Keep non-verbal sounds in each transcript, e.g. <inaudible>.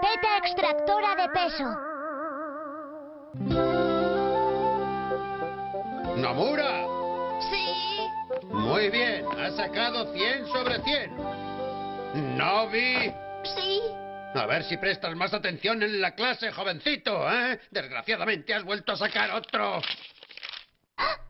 pipeta extractora de peso. ¡Nomura! Sí. Muy bien, has sacado 100 sobre 100. Novi, Sí. a ver si prestas más atención en la clase, jovencito, ¿eh? Desgraciadamente has vuelto a sacar otro. ¡Cero!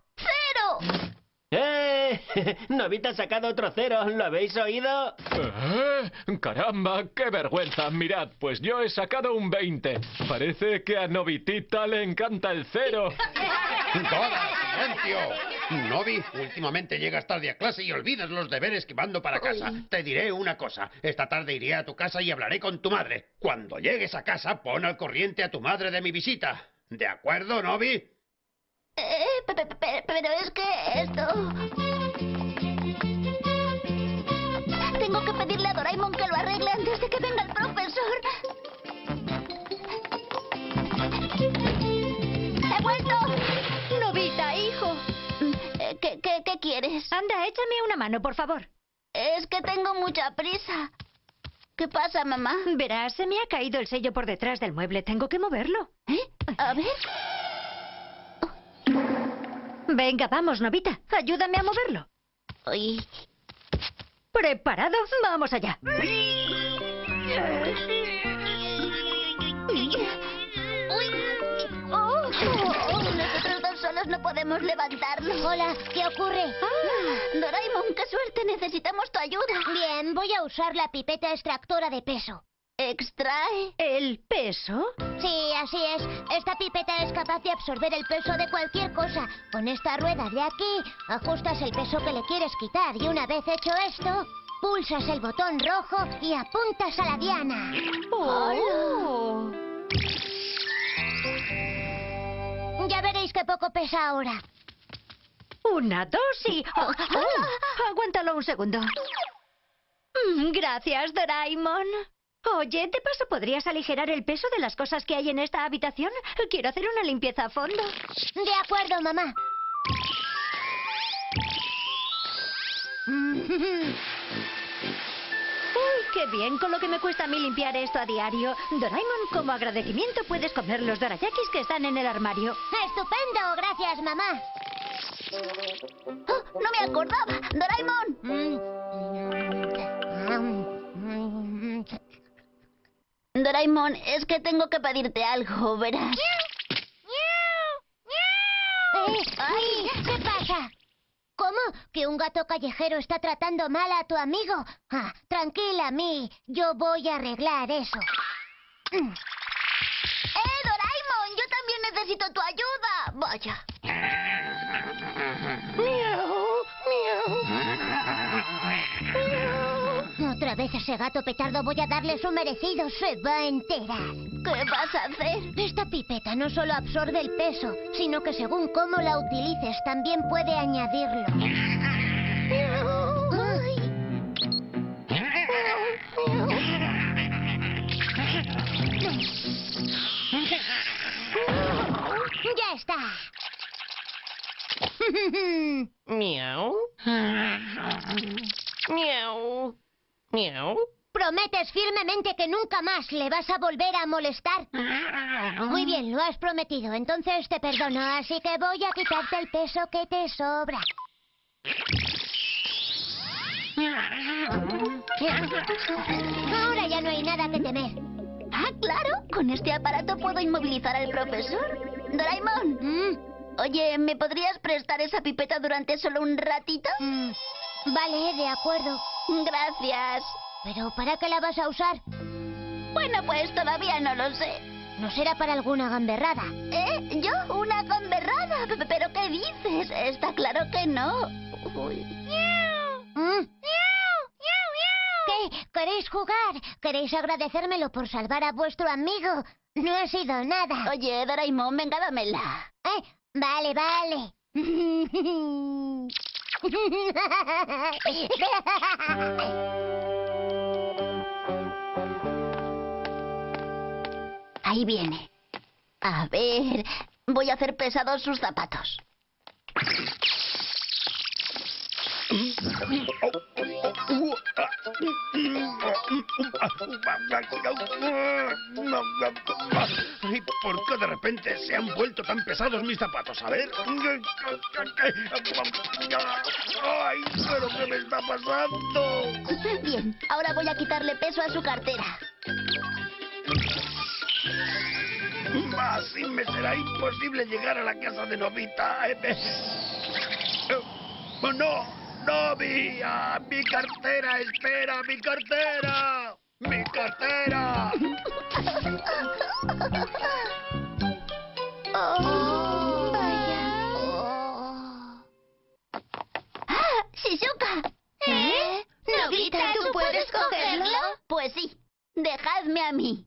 ¡Eh! <laughs> Novita ha sacado otro cero, ¿lo habéis oído? ¿Eh? Caramba, qué vergüenza. Mirad, pues yo he sacado un 20. Parece que a Novitita le encanta el cero. ¡Toda! ¡Silencio! Novi, últimamente llegas tarde a clase y olvidas los deberes que mando para casa. Te diré una cosa. Esta tarde iré a tu casa y hablaré con tu madre. Cuando llegues a casa, pon al corriente a tu madre de mi visita. ¿De acuerdo, Novi? Eh, pe- pe- pe- pero es que esto... Tengo que pedirle a Doraemon que lo arregle antes de que venga el profesor. ¡He vuelto! Novita, hijo. Eh, ¿Qué, qué, qué quieres? Anda, échame una mano, por favor. Es que tengo mucha prisa. ¿Qué pasa, mamá? Verás, se me ha caído el sello por detrás del mueble. Tengo que moverlo. ¿Eh? A ver. Venga, vamos, Novita. Ayúdame a moverlo. Uy. ¿Preparado? Vamos allá. Nosotros dos solos no podemos levantarlo. Hola, ¿qué ocurre? Doraemon, qué suerte, necesitamos tu ayuda. Bien, voy a usar la pipeta extractora de peso. ¿Extrae? ¿El peso? Sí, así es. Esta pipeta es capaz de absorber el peso de cualquier cosa. Con esta rueda de aquí, ajustas el peso que le quieres quitar y una vez hecho esto, pulsas el botón rojo y apuntas a la diana. Oh. Ya veréis qué poco pesa ahora. Una, dos y... oh, oh. Aguántalo un segundo. Mm, Gracias, Doraemon. Oye, de paso, ¿podrías aligerar el peso de las cosas que hay en esta habitación? Quiero hacer una limpieza a fondo. De acuerdo, mamá. <laughs> Uy, qué bien, con lo que me cuesta a mí limpiar esto a diario. Doraemon, como agradecimiento puedes comer los dorayakis que están en el armario. Estupendo, gracias, mamá. <gasps> Oh, no me acordaba. Doraemon. Doraemon, es que tengo que pedirte algo, verás. Eh, ¡Ay! ¿Qué pasa? ¿Cómo? ¿Que un gato callejero está tratando mal a tu amigo? Ah, tranquila, Mi. Yo voy a arreglar eso. Mm. ¡Eh, Doraemon! Yo también necesito tu ayuda. Vaya. Otra vez ese gato petardo voy a darle su merecido. Se va a enterar. ¿Qué vas a hacer? Esta pipeta no solo absorbe el peso, sino que según cómo la utilices también puede añadirlo. Ya está. Miau. <laughs> Miau. Miau. ¿Prometes firmemente que nunca más le vas a volver a molestar? Muy bien, lo has prometido. Entonces te perdono, así que voy a quitarte el peso que te sobra. Ahora ya no hay nada que temer. Ah, claro. Con este aparato puedo inmovilizar al profesor. Doraemon. Oye, ¿me podrías prestar esa pipeta durante solo un ratito? Vale, de acuerdo. Gracias. ¿Pero para qué la vas a usar? Bueno, pues todavía no lo sé. ¿No será para alguna gamberrada? ¿Eh? ¿Yo? ¿Una gamberrada? P- ¿Pero qué dices? Está claro que no. Uy. Mm. ¿Qué? ¿Queréis jugar? ¿Queréis agradecérmelo por salvar a vuestro amigo? No ha sido nada. Oye, Doraemon, venga, dámela. Eh, vale, vale. <laughs> <laughs> Ahí viene. A ver, voy a hacer pesados sus zapatos. Ay, ¿Por qué de repente se han vuelto tan pesados mis zapatos? A ver. ¡Ay, pero qué me está pasando! Bien, ahora voy a quitarle peso a su cartera. Así me será imposible llegar a la casa de Novita. Eh, eh. ¡Oh, no! ¡Novi! ¡Ah, ¡Mi cartera! ¡Espera! ¡Mi cartera! ¡Mi cartera! Oh, vaya. Oh. ¡Ah! ¡Shizuka! ¿Eh? Novita, ¿tú puedes cogerlo? Pues sí. Dejadme a mí.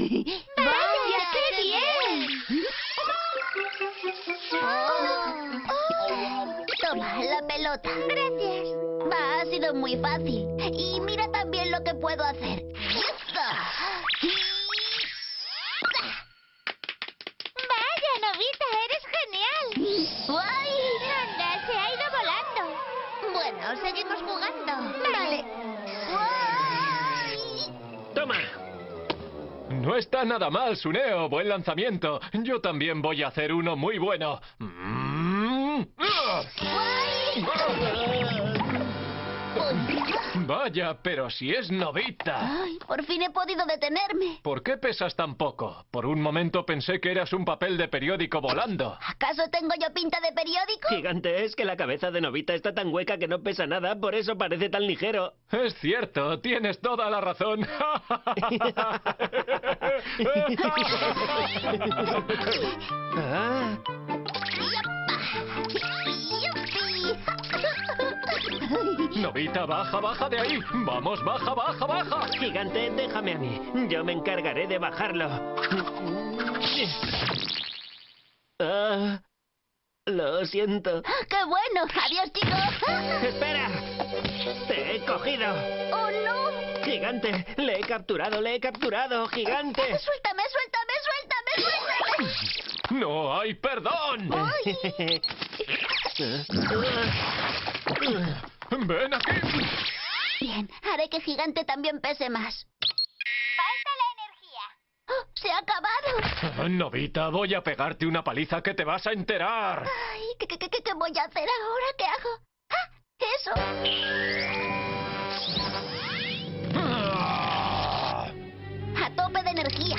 ¡Vaya, qué bien! Oh. Toma, la pelota. Gracias. Va, ha sido muy fácil. Y mira también lo que puedo hacer. No está nada mal, Suneo. Buen lanzamiento. Yo también voy a hacer uno muy bueno. Mm. Vaya, pero si es novita. Ay, por fin he podido detenerme. ¿Por qué pesas tan poco? Por un momento pensé que eras un papel de periódico volando. ¿Acaso tengo yo pinta de periódico? Gigante, es que la cabeza de Novita está tan hueca que no pesa nada, por eso parece tan ligero. Es cierto, tienes toda la razón. <laughs> <laughs> <laughs> Ah, Novita, baja, baja de ahí. Vamos, baja, baja, baja. gigante, déjame a mí. Yo me encargaré de bajarlo. Ah, lo siento. ¡Qué bueno! ¡Adiós, chicos! ¡Espera! ¡Te he cogido! ¡Oh, no! ¡Gigante! ¡Le he capturado, le he capturado! ¡Gigante! ¡Suéltame, suéltame, suéltame, suéltame! No hay perdón. <laughs> Ven aquí. Bien, haré que Gigante también pese más. Falta la energía. ¡Oh, ¡Se ha acabado! Novita, voy a pegarte una paliza que te vas a enterar. Ay, ¿qué, qué, qué, qué voy a hacer ahora? ¿Qué hago? ¡Ah! ¡Eso! Ah. ¡A tope de energía!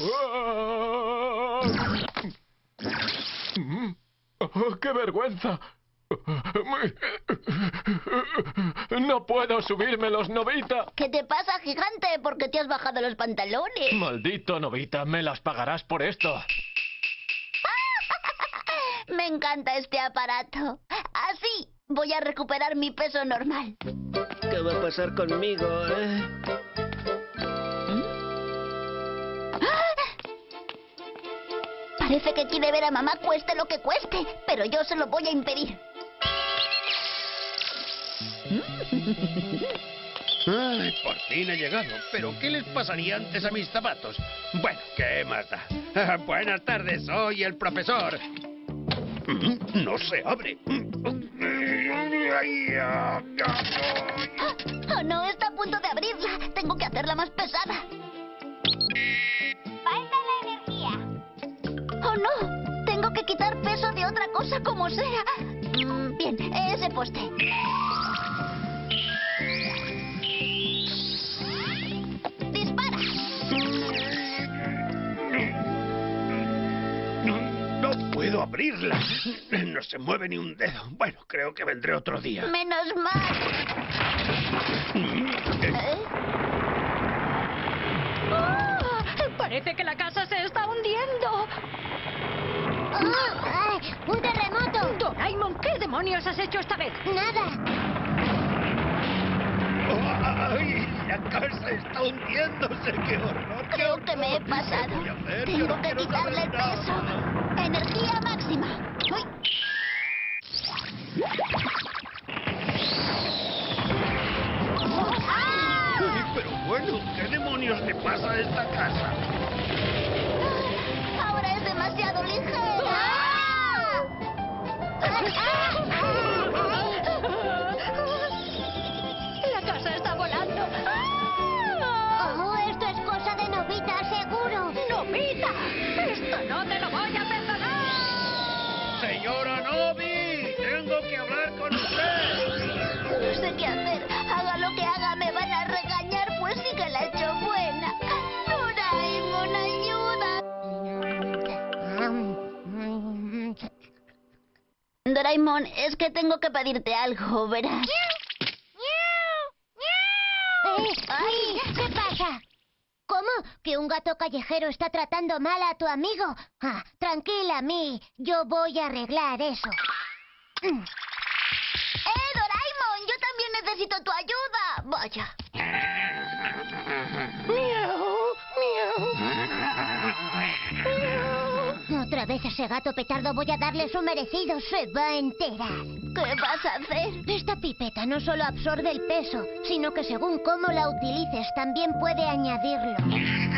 Oh, ¡Qué vergüenza! No puedo subirme los Novita. ¿Qué te pasa, Gigante? ¿Por qué te has bajado los pantalones? Maldito Novita, me las pagarás por esto. <laughs> Me encanta este aparato. Así voy a recuperar mi peso normal. ¿Qué va a pasar conmigo, eh? Parece que quiere ver a mamá cueste lo que cueste, pero yo se lo voy a impedir. Ay, por fin he llegado. ¿Pero qué les pasaría antes a mis zapatos? Bueno, ¿qué más da? <laughs> Buenas tardes, soy el profesor. Mm, No se abre. Oh, no, está a punto de abrirla. Tengo que hacerla más pesada. Quitar peso de otra cosa como sea. Mm, bien, ese poste. Dispara. No puedo abrirla. No se mueve ni un dedo. Bueno, creo que vendré otro día. Menos mal. ¿Eh? ¡Oh! Parece que la casa se demonios has hecho esta vez? Nada. ¡Ay! La casa está hundiéndose. ¡Qué horror! Creo que me he pasado. Tengo no que quiero quitarle el nada. peso. Energía máxima. Uy. ¡Ah! Pero bueno, ¿qué demonios le pasa a esta casa? Ahora es demasiado ligera. La casa está volando. Oh, esto es cosa de Novita, seguro. ¡Novita! ¡Esto no te lo Doraemon, es que tengo que pedirte algo, verás. Eh, ¡Ay! ¿Qué pasa? ¿Cómo? ¿Que un gato callejero está tratando mal a tu amigo? Ah, tranquila, Mi. Yo voy a arreglar eso. Mm. ¡Eh, Doraemon! Yo también necesito tu ayuda. Vaya. Otra vez ese gato petardo voy a darle su merecido. Se va a enterar. ¿Qué vas a hacer? Esta pipeta no solo absorbe el peso, sino que según cómo la utilices también puede añadirlo.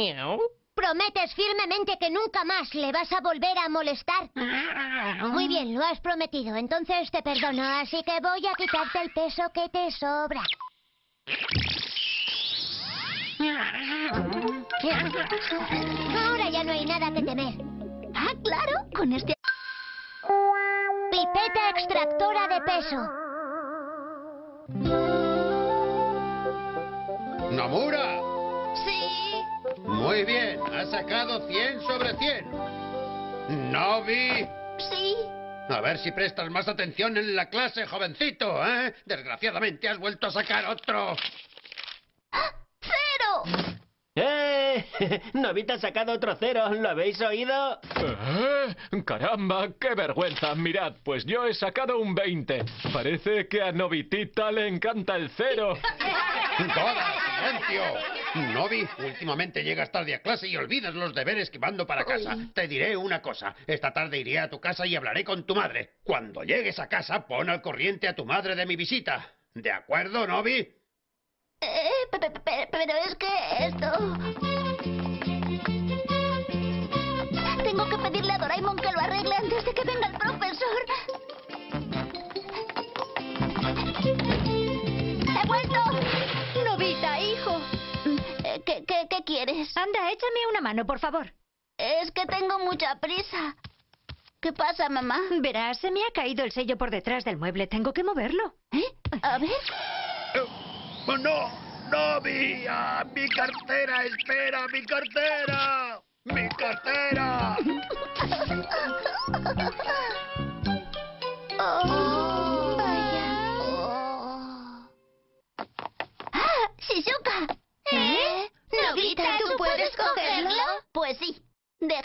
Miau. ¿Prometes firmemente que nunca más le vas a volver a molestar? Muy bien, lo has prometido. Entonces te perdono, así que voy a quitarte el peso que te sobra. Ahora ya no hay nada que temer. Ah, claro, con este... Pipeta extractora de peso. ¡Nomura! Muy bien, has sacado 100 sobre 100. Novi, Sí. a ver si prestas más atención en la clase, jovencito, ¿eh? Desgraciadamente has vuelto a sacar otro. ¡Cero! ¡Eh! <laughs> Novita ha sacado otro cero, ¿lo habéis oído? ¿Eh? ¡Caramba! ¡Qué vergüenza! Mirad, pues yo he sacado un 20. Parece que a Novitita le encanta el cero. <laughs> ¡Dora, silencio! Novi, últimamente llegas tarde a clase y olvidas los deberes que mando para casa. Te diré una cosa. Esta tarde iré a tu casa y hablaré con tu madre. Cuando llegues a casa, pon al corriente a tu madre de mi visita. ¿De acuerdo, Novi? Eh, pe- pe- pe- pero es que esto... Tengo que pedirle a Doraemon que lo arregle antes de que venga el profesor. Anda, échame una mano, por favor. Es que tengo mucha prisa. ¿Qué pasa, mamá? Verás, se me ha caído el sello por detrás del mueble. Tengo que moverlo. ¿Eh? A ver. Eh, ¡Oh, no! ¡Novi! ¡Ah, ¡Mi cartera! ¡Espera! ¡Mi cartera! ¡Mi cartera! <laughs>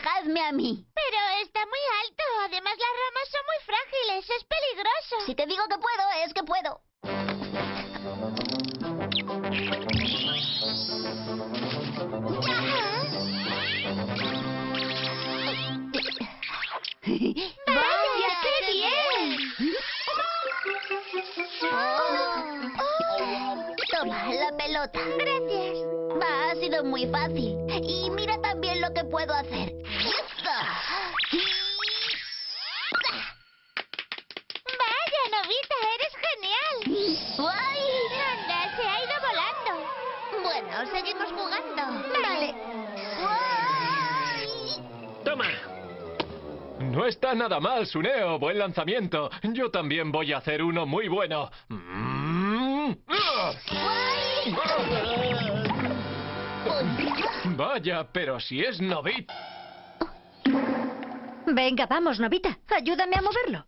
Dejadme a mí. Pero está muy alto. Además, las ramas son muy frágiles. Es peligroso. Si te digo que puedo, es que puedo. La pelota. Gracias. Va, ha sido muy fácil. Y mira también lo que puedo hacer. Vaya, Novita, eres genial. ¡Guay! Anda, se ha ido volando. Bueno, seguimos jugando. Vale. ¡Guay! ¡Toma! No está nada mal, Suneo. Buen lanzamiento. Yo también voy a hacer uno muy bueno. Mm. Vaya, pero si es Novit. Venga, vamos, Novita. Ayúdame a moverlo.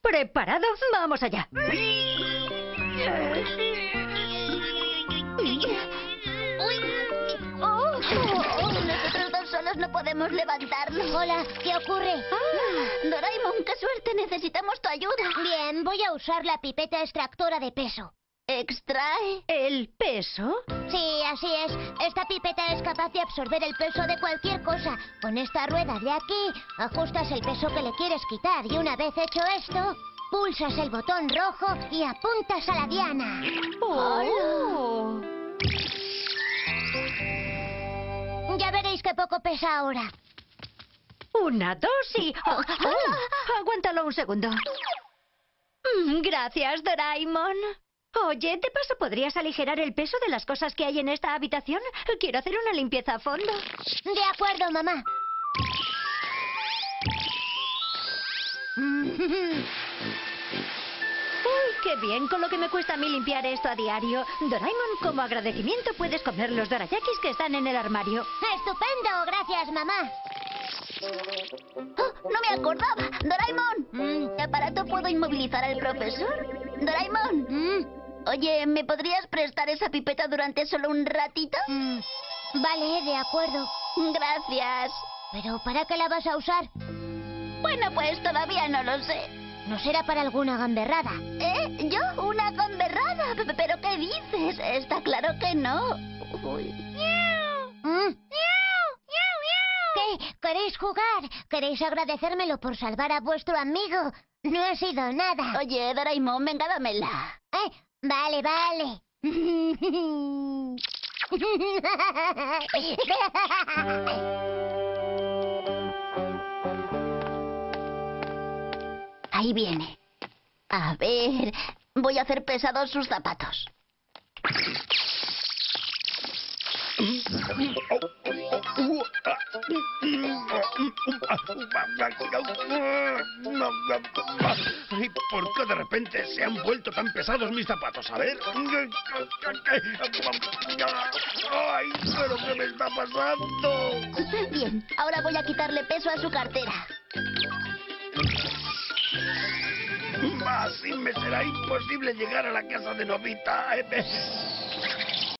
¿Preparado? Vamos allá. Oh, nosotros dos solos no podemos levantarnos. Hola, ¿qué ocurre? Ah, Doraemon, qué suerte, necesitamos tu ayuda. Bien, voy a usar la pipeta extractora de peso. ¿Extrae? ¿El peso? Sí, así es. Esta pipeta es capaz de absorber el peso de cualquier cosa. Con esta rueda de aquí, ajustas el peso que le quieres quitar y una vez hecho esto, pulsas el botón rojo y apuntas a la diana. ¡Oh! Ya veréis qué poco pesa ahora. Una, dos y... oh, oh. Aguántalo un segundo. Mm, Gracias, Doraemon. Oye, de paso, ¿podrías aligerar el peso de las cosas que hay en esta habitación? Quiero hacer una limpieza a fondo. De acuerdo, mamá. <laughs> Uy, qué bien, con lo que me cuesta a mí limpiar esto a diario. Doraemon, como agradecimiento puedes comer los dorayakis que están en el armario. Estupendo, gracias, mamá. Oh, no me acordaba. Doraemon, mm, ¿qué aparato puedo inmovilizar al profesor? Doraemon, Mm, oye, ¿me podrías prestar esa pipeta durante solo un ratito? mm. Vale, de acuerdo. Gracias. Pero ¿para qué la vas a usar? Bueno, pues todavía no lo sé. No será para alguna gamberrada. ¿Eh? ¿Yo? ¿Una gamberrada? ¿Pero qué dices? Está claro que no. Uy. Mm. ¿Qué? ¿Queréis jugar? ¿Queréis agradecérmelo por salvar a vuestro amigo? No ha sido nada. Oye, Doraemon, venga, dámela. Eh, Vale, vale. Ahí viene. A ver, voy a hacer pesados sus zapatos. Ay, ¿Por qué de repente se han vuelto tan pesados mis zapatos? A ver. ¡Ay, pero qué me está pasando! Bien, ahora voy a quitarle peso a su cartera. Así me será imposible llegar a la casa de Novita.